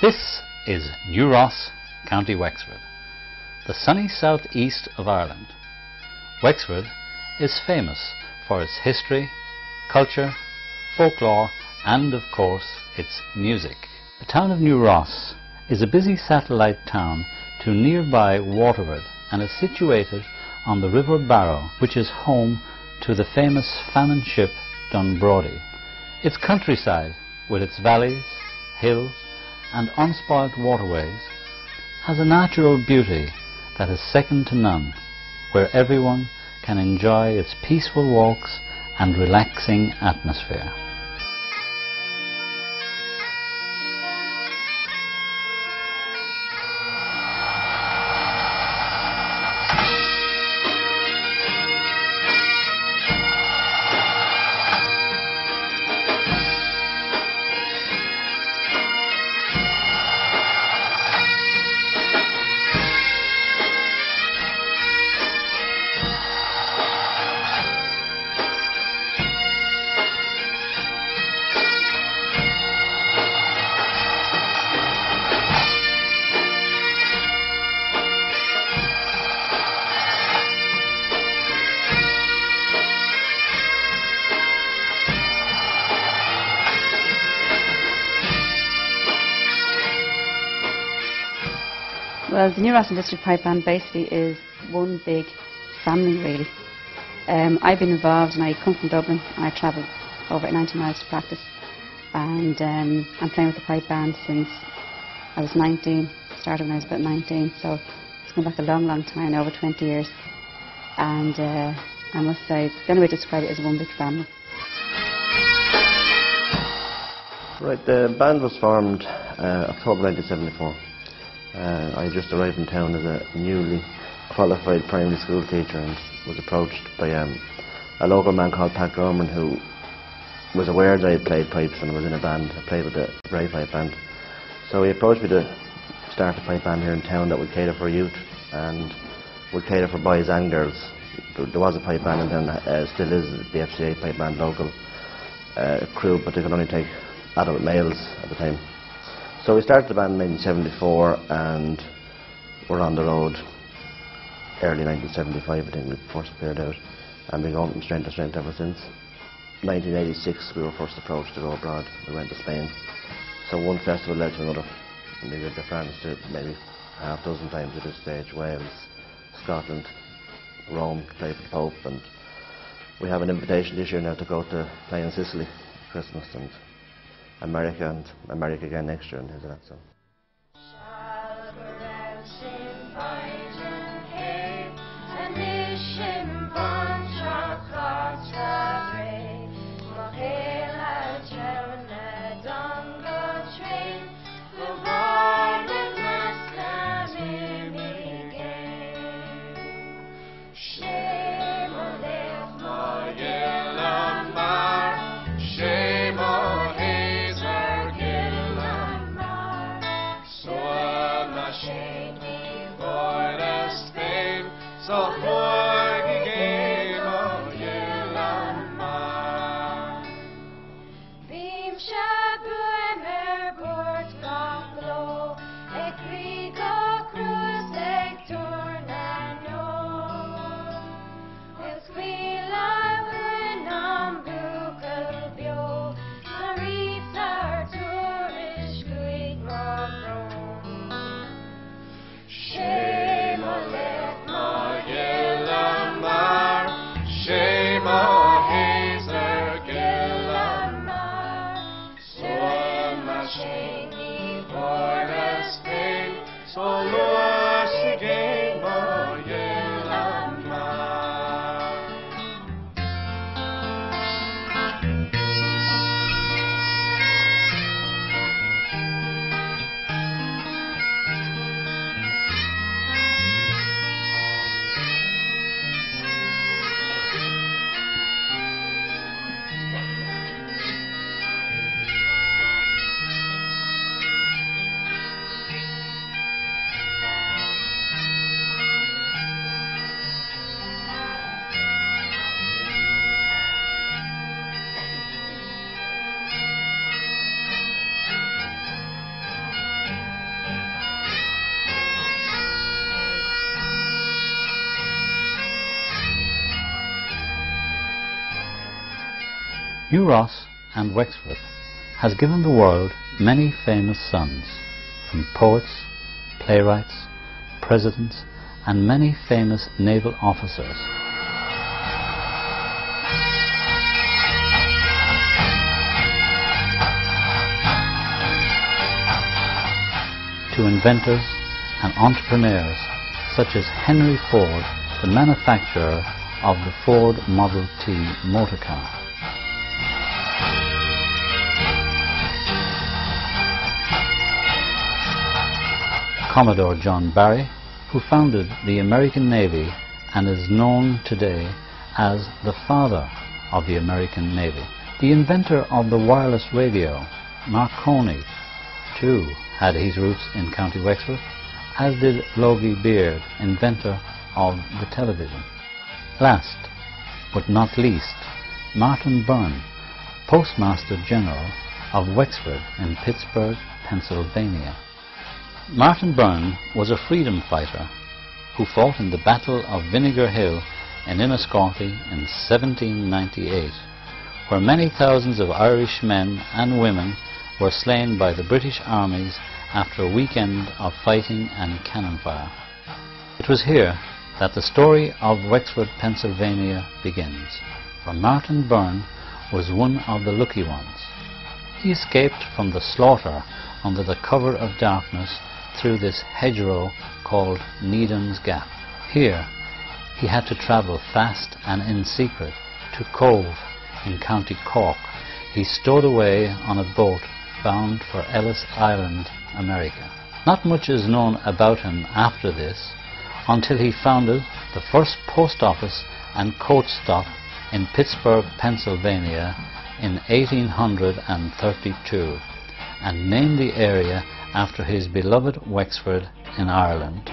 This is New Ross, County Wexford, the sunny southeast of Ireland. Wexford is famous for its history, culture, folklore and of course its music. The town of New Ross is a busy satellite town to nearby Waterford and is situated on the River Barrow which is home to the famous famine ship Dunbrody. Its countryside with its valleys, hills and unspoilt waterways has a natural beauty that is second to none where everyone can enjoy its peaceful walks and relaxing atmosphere. Well, the New Ross District Pipe Band basically is one big family, really. Um, I've been involved and I come from Dublin I travel over 90 miles to practice. And um, I'm playing with the pipe band since I was 19, started when I was about 19, so it's gone back a long, long time, over 20 years. And uh, I must say, the only way to describe it is one big family. Right, the band was formed uh, October 1974. Uh, I just arrived in town as a newly qualified primary school teacher and was approached by um, a local man called Pat Gorman who was aware that I had played pipes and was in a band. I played with the Bray Pipe Band. So he approached me to start a pipe band here in town that would cater for youth and would cater for boys and girls. There there was a pipe band and then uh, still is the FCA pipe band local uh, crew, but they could only take adult males at the time. So we started the band in 1974 and we're on the road early 1975 I think we first appeared out. And we've gone from strength to strength ever since. 1986 we were first approached to go abroad, we went to Spain. So one festival led to another. And we went to France to maybe half a dozen times at this stage, Wales, Scotland, Rome to play for the Pope. And we have an invitation this year now to go to play in Sicily Christmas. And America and America again next year and things like ashamed, he bore us pain, so washing me for. So Lord, New Ross and Wexford has given the world many famous sons, from poets, playwrights, presidents, and many famous naval officers. to inventors and entrepreneurs such as Henry Ford, the manufacturer of the Ford Model T motor car. Commodore John Barry, who founded the American Navy and is known today as the father of the American Navy. The inventor of the wireless radio, Marconi, too, had his roots in County Wexford, as did Logie Baird, inventor of the television. Last, but not least, Martin Byrne, Postmaster General of Wexford in Pittsburgh, Pennsylvania. Martin Byrne was a freedom fighter who fought in the Battle of Vinegar Hill in Enniscorthy in 1798, where many thousands of Irish men and women were slain by the British armies after a weekend of fighting and cannon fire. It was here that the story of Wexford, Pennsylvania begins, for Martin Byrne was one of the lucky ones. He escaped from the slaughter under the cover of darkness through this hedgerow called Needham's Gap. Here he had to travel fast and in secret to Cobh in County Cork. He stowed away on a boat bound for Ellis Island, America. Not much is known about him after this until he founded the first post office and coach stop in Pittsburgh, Pennsylvania in 1832 and named the area after his beloved Wexford in Ireland.